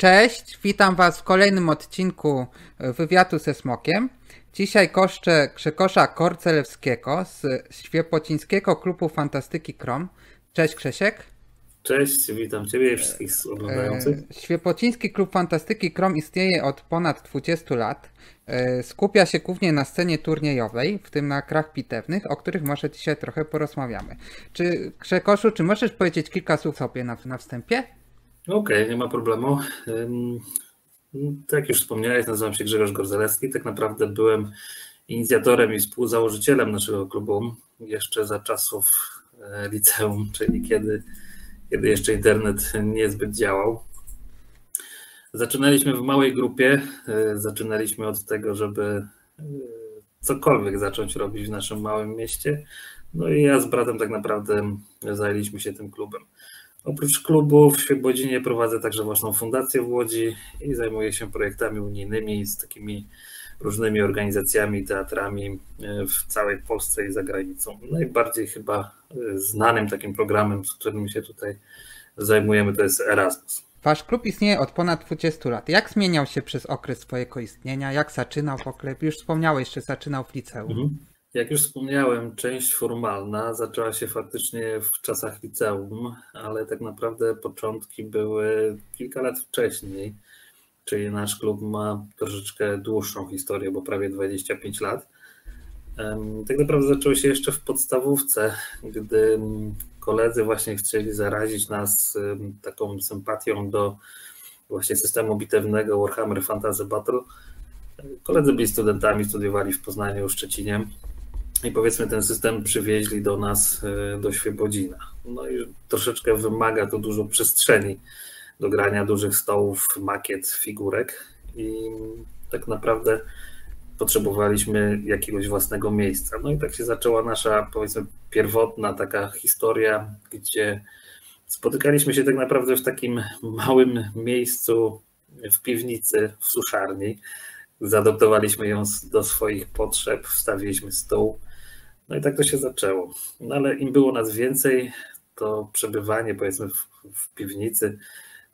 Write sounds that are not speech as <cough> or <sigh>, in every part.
Cześć, witam Was w kolejnym odcinku wywiadu ze Smokiem. Dzisiaj koszczę Krzekosza Korcelewskiego z Świepocińskiego Klubu Fantastyki Krom. Cześć Krzesiek. Cześć, witam Ciebie i wszystkich oglądających. E, Świepociński Klub Fantastyki Krom istnieje od ponad 20 lat. E, skupia się głównie na scenie turniejowej, w tym na krach pitewnych, o których może dzisiaj trochę porozmawiamy. Czy Krzekoszu, czy możesz powiedzieć kilka słów sobie na, na wstępie? Okej, okay, nie ma problemu. Tak jak już wspomniałeś, nazywam się Grzegorz Gorzelewski. Tak naprawdę byłem inicjatorem i współzałożycielem naszego klubu jeszcze za czasów e, liceum, czyli kiedy, kiedy jeszcze internet niezbyt działał. Zaczynaliśmy w małej grupie. E, zaczynaliśmy od tego, żeby e, cokolwiek zacząć robić w naszym małym mieście. No i ja z bratem tak naprawdę zajęliśmy się tym klubem. Oprócz klubu w Świebodzinie prowadzę także własną fundację w Łodzi i zajmuję się projektami unijnymi z takimi różnymi organizacjami, teatrami e, w całej Polsce i za granicą. Najbardziej chyba e, znanym takim programem, z którym się tutaj zajmujemy, to jest Erasmus. Wasz klub istnieje od ponad 20 lat. Jak zmieniał się przez okres swojego istnienia? Jak zaczynał w ogóle? Już wspomniałeś, że zaczynał w liceum. Mhm. Jak już wspomniałem, część formalna zaczęła się faktycznie w czasach liceum, ale tak naprawdę początki były kilka lat wcześniej, czyli nasz klub ma troszeczkę dłuższą historię, bo prawie 25 lat. Tak naprawdę zaczęło się jeszcze w podstawówce, gdy koledzy właśnie chcieli zarazić nas taką sympatią do właśnie systemu bitewnego Warhammer Fantasy Battle. Koledzy byli studentami, studiowali w Poznaniu, Szczecinie i powiedzmy ten system przywieźli do nas, e, do Świebodzina. No i troszeczkę wymaga to dużo przestrzeni do grania dużych stołów, makiet, figurek i tak naprawdę potrzebowaliśmy jakiegoś własnego miejsca. No i tak się zaczęła nasza, powiedzmy, pierwotna taka historia, gdzie spotykaliśmy się tak naprawdę w takim małym miejscu w piwnicy, w suszarni. Zadoptowaliśmy ją do swoich potrzeb, wstawiliśmy stół no i tak to się zaczęło. No ale im było nas więcej, to przebywanie powiedzmy w, w piwnicy,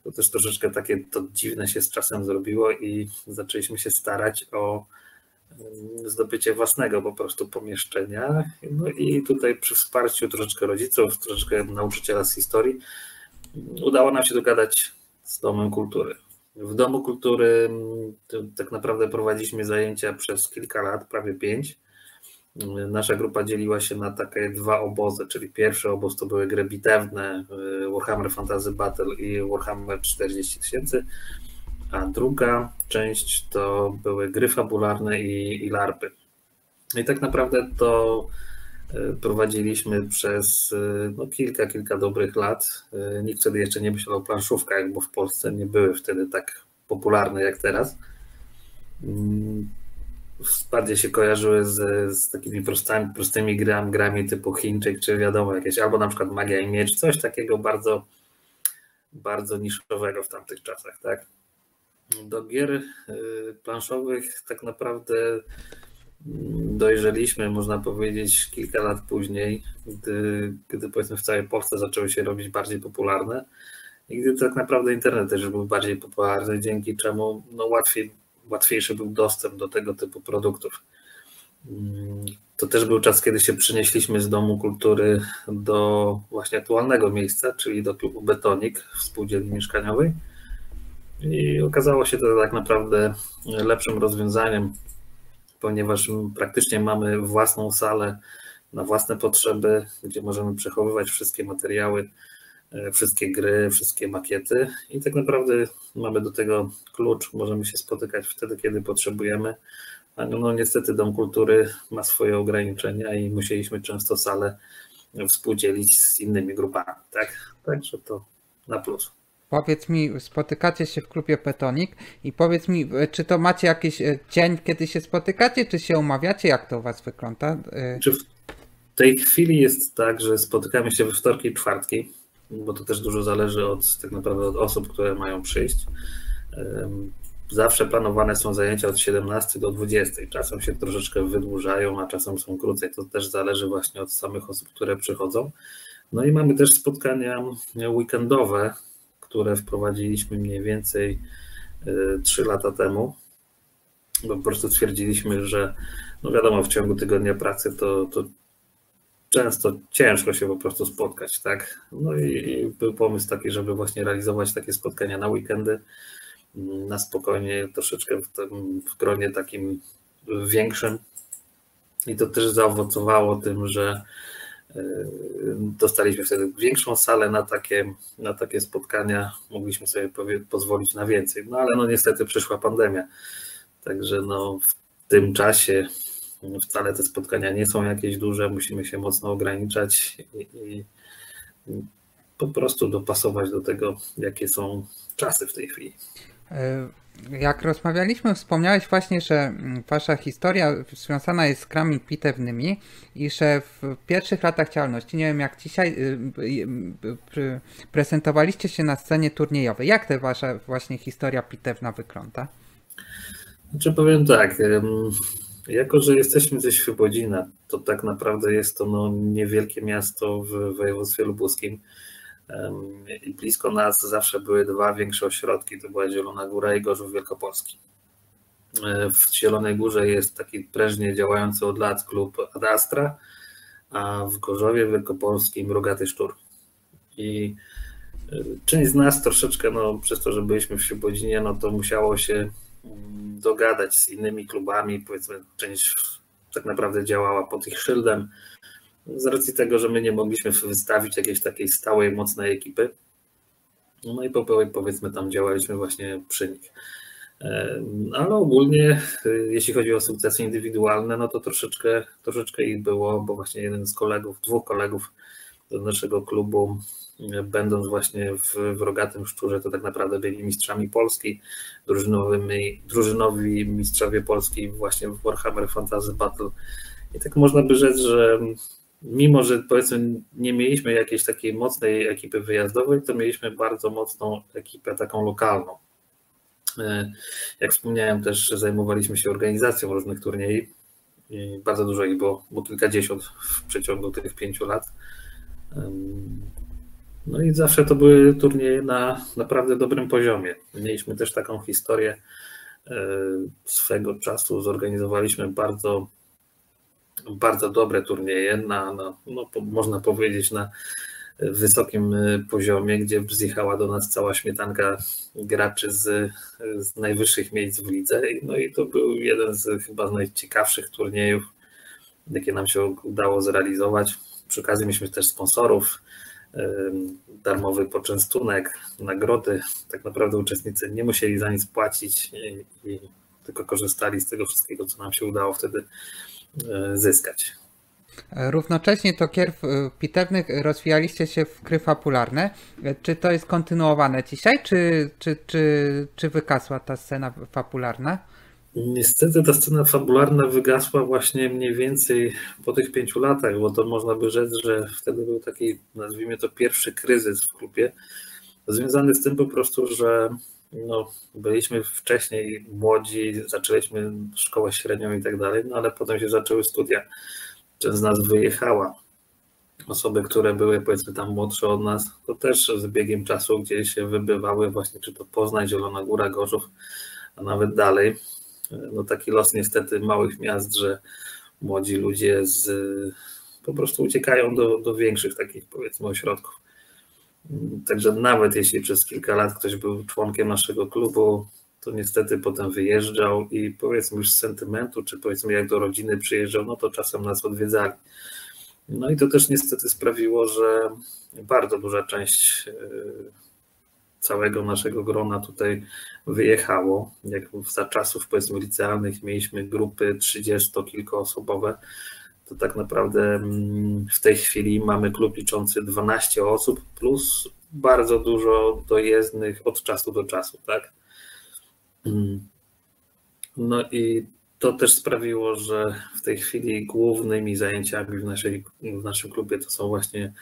to też troszeczkę takie to dziwne się z czasem zrobiło i zaczęliśmy się starać o mm, zdobycie własnego po prostu pomieszczenia. No i tutaj przy wsparciu troszeczkę rodziców, troszeczkę nauczyciela z historii, udało nam się dogadać z Domem Kultury. W Domu Kultury mm, tak naprawdę prowadziliśmy zajęcia przez kilka lat, prawie pięć. Nasza grupa dzieliła się na takie dwa obozy, czyli pierwszy obóz to były gry bitewne, y, Warhammer Fantasy Battle i Warhammer 40 tysięcy, a druga część to były gry fabularne i, i larpy. I tak naprawdę to y, prowadziliśmy przez y, no, kilka, kilka dobrych lat. Nikt wtedy jeszcze nie myślał o planszówkach, bo w Polsce nie były wtedy tak popularne jak teraz. Bardziej się kojarzyły z, z takimi prostami, prostymi grami, grami typu Chińczyk, czy wiadomo, jakieś, albo na przykład Magia i Miecz, coś takiego bardzo, bardzo niszowego w tamtych czasach, tak? Do gier y, planszowych tak naprawdę dojrzeliśmy, można powiedzieć, kilka lat później, gdy, gdy powiedzmy w całej Polsce zaczęły się robić bardziej popularne i gdy tak naprawdę internet też był bardziej popularny, dzięki czemu no, łatwiej łatwiejszy był dostęp do tego typu produktów. To też był czas, kiedy się przenieśliśmy z Domu Kultury do właśnie aktualnego miejsca, czyli do klubu Betonik w spółdzielni mieszkaniowej. I okazało się to tak naprawdę lepszym rozwiązaniem, ponieważ praktycznie mamy własną salę na własne potrzeby, gdzie możemy przechowywać wszystkie materiały wszystkie gry, wszystkie makiety i tak naprawdę mamy do tego klucz, możemy się spotykać wtedy, kiedy potrzebujemy. No, no niestety Dom Kultury ma swoje ograniczenia i musieliśmy często salę współdzielić z innymi grupami, tak? Także to na plus. Powiedz mi, spotykacie się w klubie Petonik i powiedz mi, e, czy to macie jakiś e, dzień, kiedy się spotykacie, czy się umawiacie, jak to u was wygląda? Czy w tej chwili jest tak, że spotykamy się we wtorki i czwartki, bo to też dużo zależy od tak naprawdę od osób, które mają przyjść. Zawsze planowane są zajęcia od 17 do 20. Czasem się troszeczkę wydłużają, a czasem są krócej. To też zależy właśnie od samych osób, które przychodzą. No i mamy też spotkania weekendowe, które wprowadziliśmy mniej więcej 3 lata temu, bo po prostu stwierdziliśmy, że no wiadomo, w ciągu tygodnia pracy to, to często ciężko się po prostu spotkać, tak? No i był pomysł taki, żeby właśnie realizować takie spotkania na weekendy, na spokojnie, troszeczkę w, tym, w gronie takim większym. I to też zaowocowało tym, że e, dostaliśmy wtedy większą salę na takie, na takie spotkania, mogliśmy sobie pozwolić na więcej. No ale no niestety przyszła pandemia, także no w tym czasie wcale te spotkania nie są jakieś duże, musimy się mocno ograniczać i, i po prostu dopasować do tego, jakie są czasy w tej chwili. E, jak rozmawialiśmy, wspomniałeś właśnie, że mm, wasza historia związana jest z krami pitewnymi i że w pierwszych latach działalności, nie wiem jak dzisiaj, y, y, y, prezentowaliście się na scenie turniejowej. Jak ta wasza właśnie historia pitewna wygląda? Znaczy powiem tak, jako, że jesteśmy ze Świebodzina, to tak naprawdę jest to no, niewielkie miasto w województwie lubuskim i blisko nas zawsze były dwa większe ośrodki, to była Zielona Góra i Gorzów Wielkopolski. E, w Zielonej Górze jest taki prężnie działający od lat klub Adastra, a w Gorzowie Wielkopolskim Rogaty Sztur. I e, część z nas troszeczkę, no, przez to, że byliśmy w Świebodzinie, no to musiało się dogadać z innymi klubami, powiedzmy, część tak naprawdę działała pod ich szyldem, z racji tego, że my nie mogliśmy wystawić jakiejś takiej stałej, mocnej ekipy. No i powiedzmy tam działaliśmy właśnie przy nich. Ale ogólnie, jeśli chodzi o sukcesy indywidualne, no to troszeczkę, troszeczkę ich było, bo właśnie jeden z kolegów, dwóch kolegów do naszego klubu będąc właśnie w, w Rogatym Szczurze, to tak naprawdę byli mistrzami Polski, drużynowymi, drużynowi mistrzowie Polski właśnie w Warhammer Fantasy Battle. I tak można by rzec, że mimo, że powiedzmy nie mieliśmy jakiejś takiej mocnej ekipy wyjazdowej, to mieliśmy bardzo mocną ekipę taką lokalną. E, jak wspomniałem, też zajmowaliśmy się organizacją różnych turniejów. Bardzo dużo ich było, bo kilkadziesiąt w przeciągu tych pięciu lat. No i zawsze to były turnieje na naprawdę dobrym poziomie. Mieliśmy też taką historię e, swego czasu, zorganizowaliśmy bardzo, bardzo dobre turnieje na, na no, można powiedzieć, na wysokim e, poziomie, gdzie zjechała do nas cała śmietanka graczy z, z najwyższych miejsc w lidze. No i to był jeden z chyba najciekawszych turniejów, jakie nam się udało zrealizować. Przy okazji mieliśmy też sponsorów, darmowy poczęstunek, nagrody. Tak naprawdę uczestnicy nie musieli za nic płacić i, tylko korzystali z tego wszystkiego, co nam się udało wtedy e, zyskać. Równocześnie to kier pitewnych rozwijaliście się w gry fabularne. Czy to jest kontynuowane dzisiaj, czy, czy, czy, czy wykasła ta scena fabularna? Niestety ta scena fabularna wygasła właśnie mniej więcej po tych pięciu latach, bo to można by rzec, że wtedy był taki, nazwijmy to, pierwszy kryzys w klubie, związany z tym po prostu, że no, byliśmy wcześniej młodzi, zaczęliśmy szkołę średnią i tak dalej, no ale potem się zaczęły studia. Część z nas wyjechała. Osoby, które były powiedzmy tam młodsze od nas, to też z biegiem czasu gdzieś się wybywały, właśnie czy to Poznań, Zielona Góra, Gorzów, a nawet dalej no taki los niestety małych miast, że młodzi ludzie z, po prostu uciekają do, do większych takich powiedzmy ośrodków. Także nawet jeśli przez kilka lat ktoś był członkiem naszego klubu, to niestety potem wyjeżdżał i powiedzmy już z sentymentu, czy powiedzmy jak do rodziny przyjeżdżał, no to czasem nas odwiedzali. No i to też niestety sprawiło, że bardzo duża część całego naszego grona tutaj wyjechało. Jak za czasów powiedzmy licealnych mieliśmy grupy 30-kilkoosobowe, to tak naprawdę mm, w tej chwili mamy klub liczący 12 osób plus bardzo dużo dojezdnych od czasu do czasu, tak? Mm. No i to też sprawiło, że w tej chwili głównymi zajęciami w, naszej, w naszym klubie to są właśnie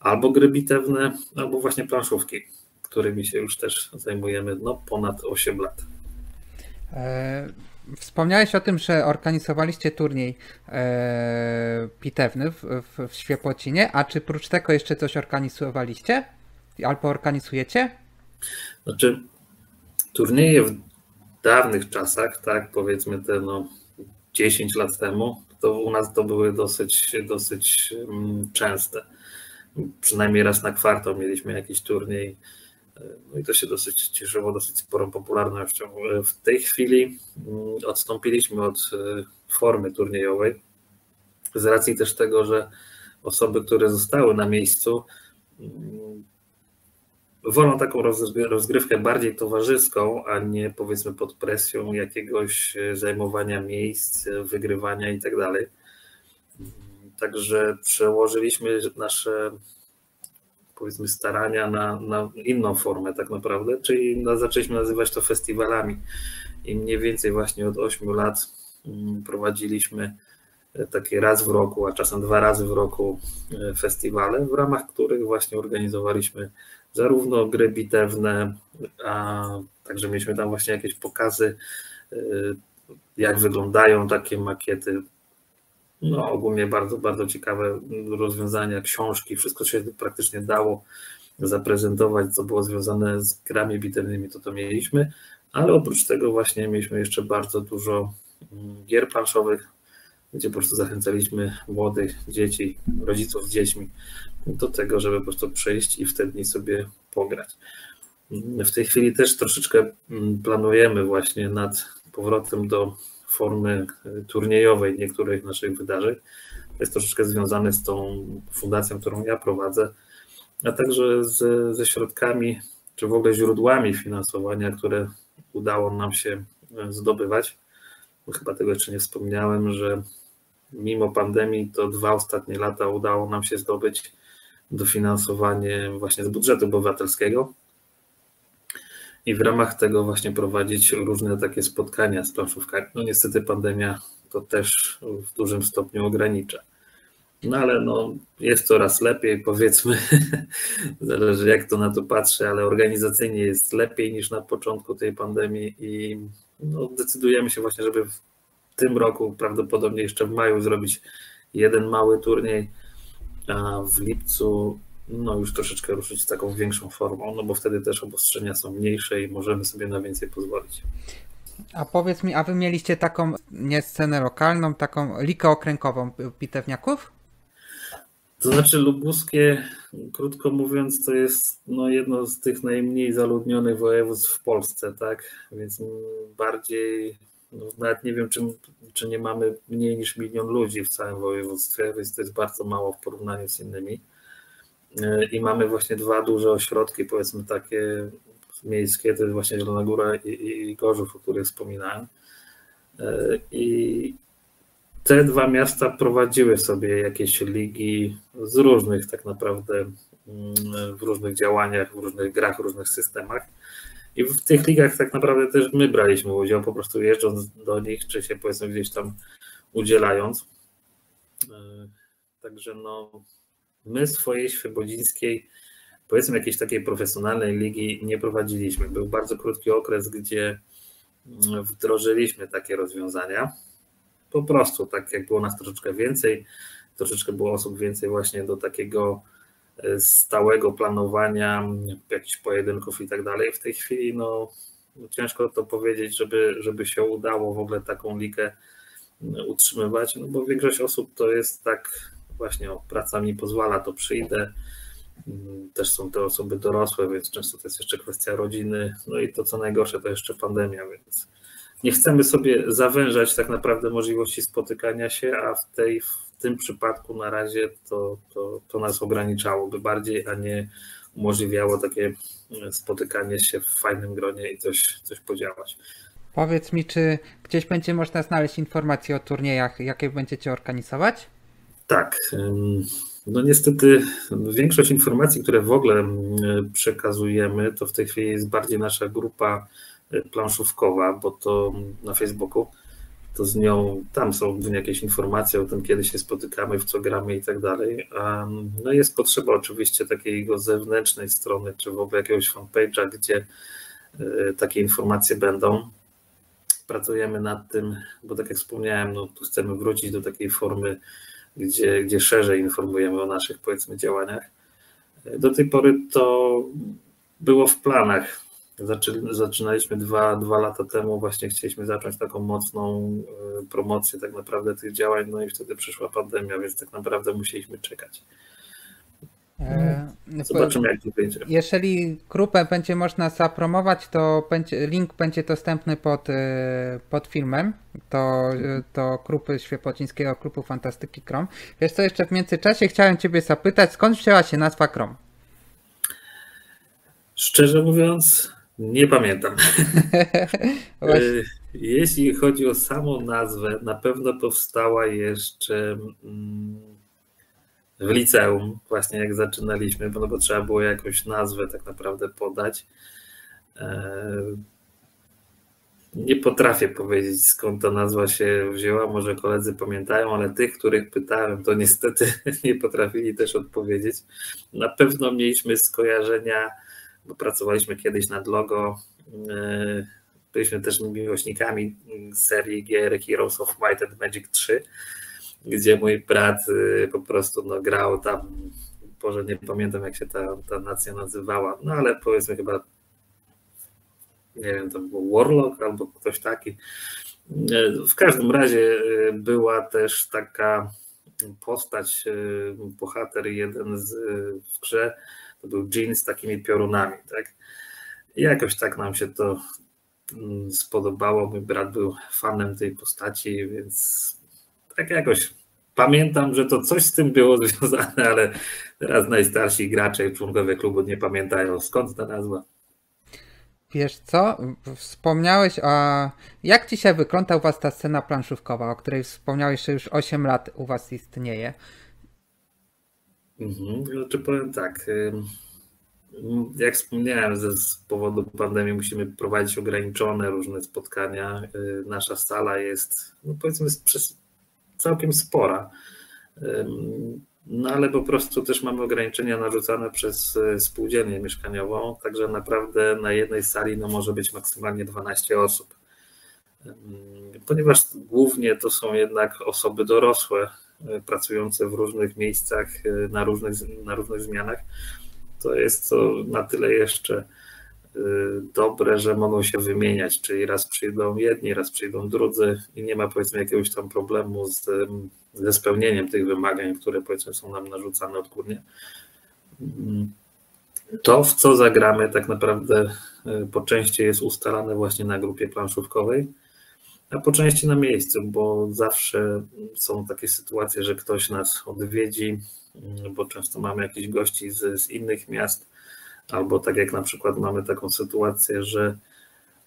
albo gry bitewne, albo właśnie planszówki którymi się już też zajmujemy no, ponad 8 lat. E, wspomniałeś o tym, że organizowaliście turniej e, pitewny w, w, w Świepocinie, a czy prócz tego jeszcze coś organizowaliście? Albo organizujecie? Znaczy, turnieje w dawnych czasach, tak, powiedzmy te no 10 lat temu, to u nas to były dosyć, dosyć mm, częste. Przynajmniej raz na kwartał mieliśmy jakiś turniej. No i to się dosyć cieszyło dosyć sporą popularnością. W tej chwili mm, odstąpiliśmy od e, formy turniejowej z racji też tego, że osoby, które zostały na miejscu, mm, wolą taką rozgrywkę bardziej towarzyską, a nie powiedzmy pod presją jakiegoś e, zajmowania miejsc, wygrywania i tak. Także przełożyliśmy nasze powiedzmy starania na, na inną formę tak naprawdę, czyli zaczęliśmy nazywać to festiwalami. I mniej więcej właśnie od 8 lat mm, prowadziliśmy e, takie raz w roku, a czasem dwa razy w roku e, festiwale, w ramach których właśnie organizowaliśmy zarówno gry bitewne, a także mieliśmy tam właśnie jakieś pokazy, e, jak wyglądają takie makiety. No, ogólnie bardzo, bardzo ciekawe rozwiązania, książki, wszystko się praktycznie dało zaprezentować, co było związane z grami bitewnymi, to to mieliśmy, ale oprócz tego właśnie mieliśmy jeszcze bardzo dużo mm, gier planszowych, gdzie po prostu zachęcaliśmy młodych dzieci, rodziców z dziećmi do tego, żeby po prostu przyjść i wtedy sobie pograć. W tej chwili też troszeczkę mm, planujemy właśnie nad powrotem do formy turniejowej niektórych naszych wydarzeń. Jest troszeczkę związane z tą fundacją, którą ja prowadzę, a także z, ze środkami, czy w ogóle źródłami finansowania, które udało nam się zdobywać. Bo chyba tego jeszcze nie wspomniałem, że mimo pandemii to dwa ostatnie lata udało nam się zdobyć dofinansowanie właśnie z budżetu obywatelskiego i w ramach tego właśnie prowadzić różne takie spotkania z planszówkami. No niestety pandemia to też w dużym stopniu ogranicza. No ale no, jest coraz lepiej, powiedzmy, <laughs> zależy jak to na to patrzy, ale organizacyjnie jest lepiej niż na początku tej pandemii i no, decydujemy się właśnie, żeby w tym roku, prawdopodobnie jeszcze w maju, zrobić jeden mały turniej, a w lipcu no już troszeczkę ruszyć z taką większą formą, no bo wtedy też obostrzenia są mniejsze i możemy sobie na więcej pozwolić. A powiedz mi, a wy mieliście taką nie scenę lokalną, taką likę okręgową pitewniaków? To znaczy lubuskie, krótko mówiąc, to jest no, jedno z tych najmniej zaludnionych województw w Polsce, tak? Więc bardziej, no, nawet nie wiem, czy, czy nie mamy mniej niż milion ludzi w całym województwie, więc to jest bardzo mało w porównaniu z innymi. I mamy właśnie dwa duże ośrodki, powiedzmy takie miejskie, to jest właśnie Zielona Góra i, i Gorzów, o których wspominałem. I te dwa miasta prowadziły sobie jakieś ligi z różnych tak naprawdę, mm, w różnych działaniach, w różnych grach, w różnych systemach. I w tych ligach tak naprawdę też my braliśmy udział, po prostu jeżdżąc do nich, czy się powiedzmy gdzieś tam udzielając. E, także no, my swojej Świebodzińskiej, powiedzmy jakiejś takiej profesjonalnej ligi nie prowadziliśmy. Był bardzo krótki okres, gdzie mm, wdrożyliśmy takie rozwiązania po prostu, tak jak było nas troszeczkę więcej, troszeczkę było osób więcej właśnie do takiego e, stałego planowania, jakichś pojedynków i tak dalej. W tej chwili no, ciężko to powiedzieć, żeby, żeby się udało w ogóle taką ligę utrzymywać, no bo większość osób to jest tak właśnie, o, praca mi pozwala, to przyjdę. Też są te osoby dorosłe, więc często to jest jeszcze kwestia rodziny. No i to co najgorsze, to jeszcze pandemia, więc nie chcemy sobie zawężać tak naprawdę możliwości spotykania się, a w, tej, w tym przypadku na razie to, to, to nas ograniczałoby bardziej, a nie umożliwiało takie spotykanie się w fajnym gronie i coś, coś podziałać. Powiedz mi, czy gdzieś będzie można znaleźć informacje o turniejach, jakie będziecie organizować? Tak. No niestety większość informacji, które w ogóle przekazujemy, to w tej chwili jest bardziej nasza grupa planszówkowa, bo to na Facebooku, to z nią, tam są jakieś informacje o tym, kiedy się spotykamy, w co gramy i tak dalej. No jest potrzeba oczywiście takiego zewnętrznej strony, czy w ogóle jakiegoś fanpage'a, gdzie e, takie informacje będą. Pracujemy nad tym, bo tak jak wspomniałem, no, tu chcemy wrócić do takiej formy, gdzie, gdzie szerzej informujemy o naszych, powiedzmy, działaniach. Do tej pory to było w planach. Zaczynaliśmy dwa, dwa lata temu, właśnie chcieliśmy zacząć taką mocną e, promocję tak naprawdę tych działań, no i wtedy przyszła pandemia, więc tak naprawdę musieliśmy czekać. E, Zobaczymy, jak to będzie. Jeżeli grupę będzie można zapromować, to będzie, link będzie dostępny pod, e, pod filmem do, do grupy Świepocińskiego Klubu Fantastyki Krom. Wiesz co, jeszcze w międzyczasie chciałem Ciebie zapytać, skąd wzięła się nazwa Krom? Szczerze mówiąc, nie pamiętam. <laughs> Y, jeśli chodzi o samą nazwę, na pewno powstała jeszcze mm, w liceum, właśnie jak zaczynaliśmy, bo, no bo trzeba było jakąś nazwę tak naprawdę podać. E, nie potrafię powiedzieć skąd ta nazwa się wzięła, może koledzy pamiętają, ale tych, których pytałem, to niestety <laughs> nie potrafili też odpowiedzieć. Na pewno mieliśmy skojarzenia bo pracowaliśmy kiedyś nad logo. E, byliśmy też miłośnikami serii gier Heroes of Might and Magic 3, gdzie mój brat e, po prostu no, grał tam, Boże nie pamiętam jak się ta, ta nacja nazywała, no ale powiedzmy chyba nie wiem, to był Warlock albo ktoś taki. E, w każdym razie była też taka postać, bohater jeden z, w grze, to był jean z takimi piorunami, tak? I jakoś tak nam się to mm, spodobało. Mój brat był fanem tej postaci, więc tak jakoś pamiętam, że to coś z tym było <laughs> związane, ale teraz najstarsi gracze i członkowie klubu nie pamiętają skąd ta nazwa. Wiesz co? Wspomniałeś o. Jak dzisiaj wygląda u Was ta scena planszówkowa, o której wspomniałeś, że już 8 lat u Was istnieje? Mhm. Znaczy powiem tak, jak wspomniałem, ze, z powodu pandemii musimy prowadzić ograniczone różne spotkania. Y, nasza sala jest, no powiedzmy, przez całkiem spora. No ale po prostu też mamy ograniczenia narzucane przez y, spółdzielnię mieszkaniową, także naprawdę na jednej sali no, może być maksymalnie 12 osób. Ponieważ głównie to są jednak osoby dorosłe, E, pracujące w różnych miejscach, e, na różnych, na różnych zmianach, to jest to na tyle jeszcze dobre, że mogą się wymieniać, czyli raz przyjdą jedni, raz przyjdą drudzy i nie ma powiedzmy jakiegoś tam problemu z, ze spełnieniem tych wymagań, które powiedzmy są nam narzucane odgórnie. Mm. To, w co zagramy, tak naprawdę po części jest ustalane właśnie na grupie planszówkowej a po części na miejscu, bo zawsze są takie sytuacje, że ktoś nas odwiedzi, bo często mamy jakichś gości z, z innych miast, albo tak jak na przykład mamy taką sytuację, że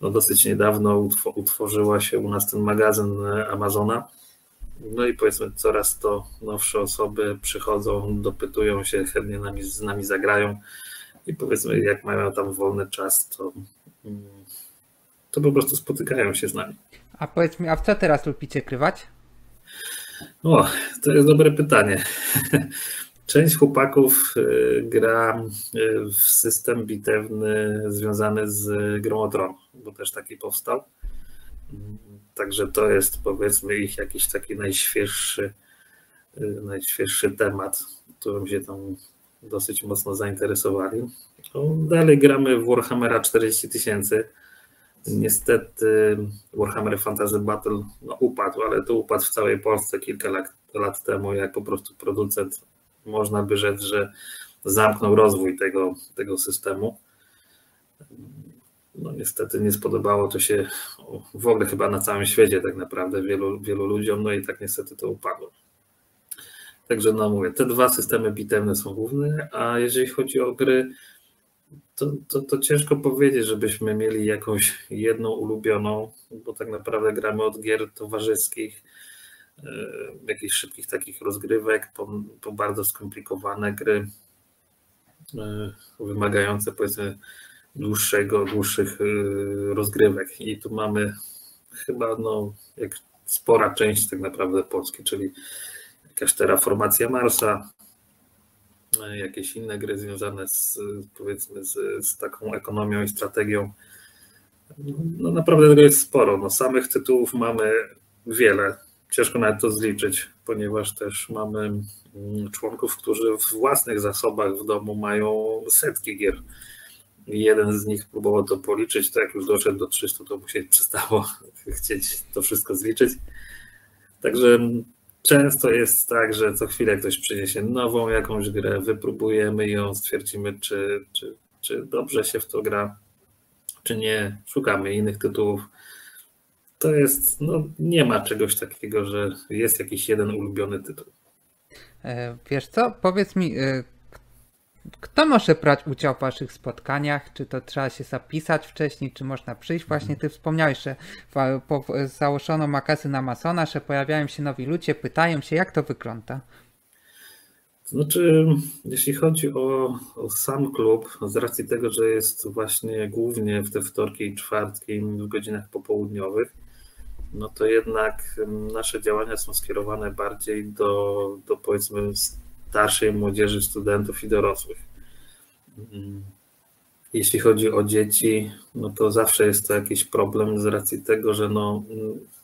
no dosyć niedawno utworzyła się u nas ten magazyn Amazona. No i powiedzmy, coraz to nowsze osoby przychodzą, dopytują się, chętnie nami, z nami zagrają i powiedzmy, jak mają tam wolny czas, to, to po prostu spotykają się z nami. A powiedz mi, a w co teraz lubicie krywać? O, to jest dobre pytanie. <laughs> Część chłopaków y, gra y, w system bitewny związany z grą tron, bo też taki powstał. Także to jest powiedzmy ich jakiś taki najświeższy, y, najświeższy temat, którym się tam dosyć mocno zainteresowali. No, dalej gramy w Warhammera 40 tysięcy Niestety Warhammer Fantasy Battle no, upadł, ale to upadł w całej Polsce kilka lat, lat temu, jak po prostu producent, można by rzec, że zamknął rozwój tego, tego systemu. No niestety nie spodobało to się w ogóle chyba na całym świecie tak naprawdę wielu, wielu ludziom, no i tak niestety to upadło. Także no mówię, te dwa systemy bitewne są główne, a jeżeli chodzi o gry, to, to, to, ciężko powiedzieć, żebyśmy mieli jakąś jedną ulubioną, bo tak naprawdę gramy od gier towarzyskich, jakichś szybkich takich rozgrywek, po, po bardzo skomplikowane gry, e, wymagające powiedzmy dłuższego, dłuższych e, rozgrywek. I tu mamy chyba no, jak spora część tak naprawdę Polski, czyli jakaś terraformacja Marsa, jakieś inne gry związane z, powiedzmy, z, z taką ekonomią i strategią. No naprawdę tego jest sporo. No, samych tytułów mamy wiele. Ciężko nawet to zliczyć, ponieważ też mamy mm, członków, którzy w własnych zasobach w domu mają setki gier. jeden z nich próbował to policzyć, to jak już doszedł do 300, to mu się przestało <laughs> chcieć to wszystko zliczyć. Także często jest tak, że co chwilę ktoś przyniesie nową jakąś grę, wypróbujemy ją, stwierdzimy, czy, czy, czy dobrze się w to gra, czy nie. Szukamy innych tytułów. To jest, no nie ma czegoś takiego, że jest jakiś jeden ulubiony tytuł. E, wiesz co, powiedz mi, e, kto może brać udział w waszych spotkaniach? Czy to trzeba się zapisać wcześniej, czy można przyjść? Właśnie ty wspomniałeś, że założono magazyn Amazona, że pojawiają się nowi ludzie, pytają się, jak to wygląda? Znaczy, jeśli chodzi o, o, sam klub, z racji tego, że jest właśnie głównie w te wtorki i czwartki w godzinach popołudniowych, no to jednak nasze działania są skierowane bardziej do, do powiedzmy starszej młodzieży, studentów i dorosłych. Mm. Jeśli chodzi o dzieci, no to zawsze jest to jakiś problem z racji tego, że no,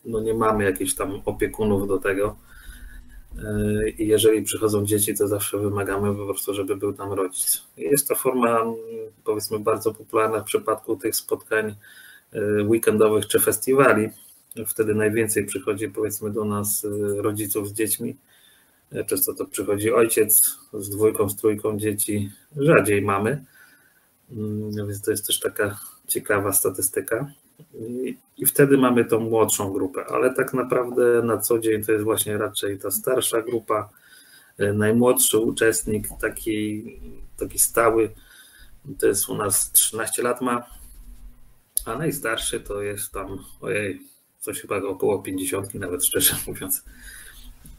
no nie mamy jakichś tam opiekunów do tego. I jeżeli przychodzą dzieci, to zawsze wymagamy po prostu, żeby był tam rodzic. Jest to forma, powiedzmy, bardzo popularna w przypadku tych spotkań e, weekendowych czy festiwali. Wtedy najwięcej przychodzi, powiedzmy, do nas e, rodziców z dziećmi Często to przychodzi ojciec z dwójką, z trójką dzieci, rzadziej mamy. Mm, więc to jest też taka ciekawa statystyka. I, I, wtedy mamy tą młodszą grupę, ale tak naprawdę na co dzień to jest właśnie raczej ta starsza grupa. E, najmłodszy uczestnik, taki, taki stały, to jest u nas 13 lat ma, a najstarszy to jest tam, ojej, coś chyba około 50, nawet szczerze <laughs> mówiąc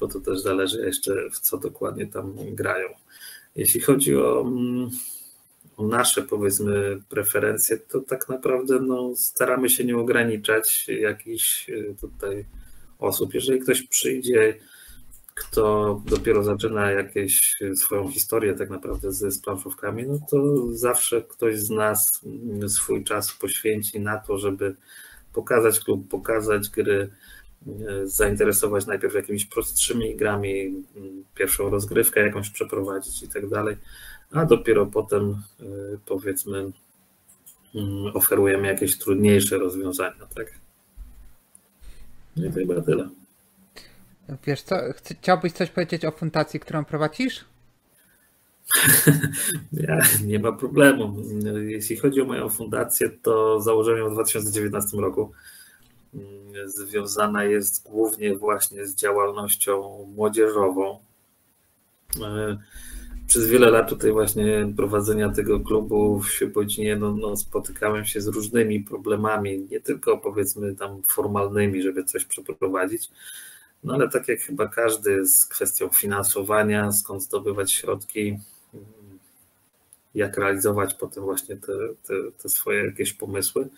bo to też zależy jeszcze w co dokładnie tam grają. Jeśli chodzi o, mm, o nasze powiedzmy preferencje, to tak naprawdę no, staramy się nie ograniczać jakichś y, tutaj osób. Jeżeli ktoś przyjdzie, kto dopiero zaczyna jakieś swoją historię tak naprawdę ze planszówkami, no to zawsze ktoś z nas swój czas poświęci na to, żeby pokazać klub, pokazać gry, zainteresować najpierw jakimiś prostszymi grami, pierwszą rozgrywkę jakąś przeprowadzić i tak dalej, a dopiero potem y, powiedzmy mm, oferujemy jakieś trudniejsze rozwiązania, tak? No i to chyba tyle. Wiesz co, chciałbyś coś powiedzieć o fundacji, którą prowadzisz? <laughs> ja, nie ma problemu. Jeśli chodzi o moją fundację, to założyłem ją w 2019 roku związana jest głównie właśnie z działalnością młodzieżową. E, przez wiele lat tutaj właśnie prowadzenia tego klubu w Świebodzinie no, no, spotykałem się z różnymi problemami, nie tylko powiedzmy tam formalnymi, żeby coś przeprowadzić, no ale tak jak chyba każdy z kwestią finansowania, skąd zdobywać środki, jak realizować potem właśnie te, te, te swoje jakieś pomysły.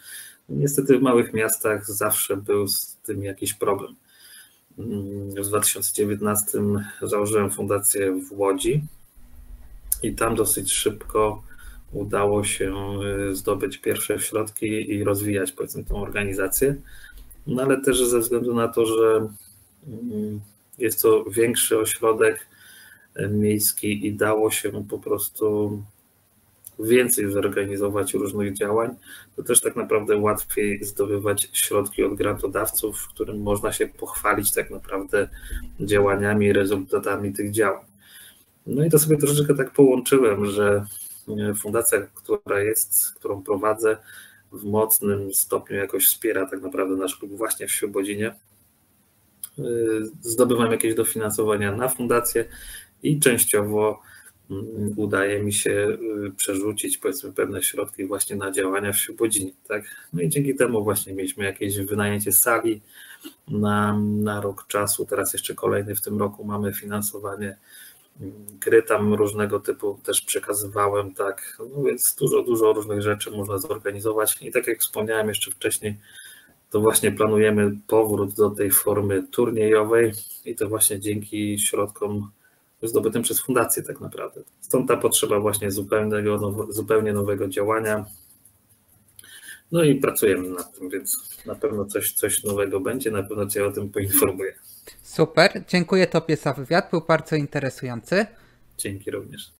Niestety w małych miastach zawsze był z tym jakiś problem. W 2019 założyłem fundację w Łodzi i tam dosyć szybko udało się y, zdobyć pierwsze środki i rozwijać powiedzmy tą organizację. No ale też ze względu na to, że mm, jest to większy ośrodek y, miejski i dało się po prostu więcej zorganizować różnych działań, to też tak naprawdę łatwiej zdobywać środki od grantodawców, w którym można się pochwalić tak naprawdę działaniami, rezultatami tych działań. No i to sobie troszeczkę tak połączyłem, że e, fundacja, która jest, którą prowadzę, w mocnym stopniu jakoś wspiera tak naprawdę nasz klub właśnie w Świebodzinie. E, zdobywam jakieś dofinansowania na fundację i częściowo udaje mi się y, przerzucić powiedzmy pewne środki właśnie na działania w Świebodzinie. Tak? No i dzięki temu właśnie mieliśmy jakieś wynajęcie sali na, na rok czasu, teraz jeszcze kolejny w tym roku mamy finansowanie gry tam różnego typu też przekazywałem, tak, no więc dużo, dużo różnych rzeczy można zorganizować i tak jak wspomniałem jeszcze wcześniej, to właśnie planujemy powrót do tej formy turniejowej i to właśnie dzięki środkom zdobytym przez fundację tak naprawdę. Stąd ta potrzeba właśnie zupełnego, zupełnie nowego działania. No i pracujemy nad tym, więc na pewno coś, coś nowego będzie, na pewno Cię o tym poinformuję. Super, dziękuję Tobie za wywiad, był bardzo interesujący. Dzięki również.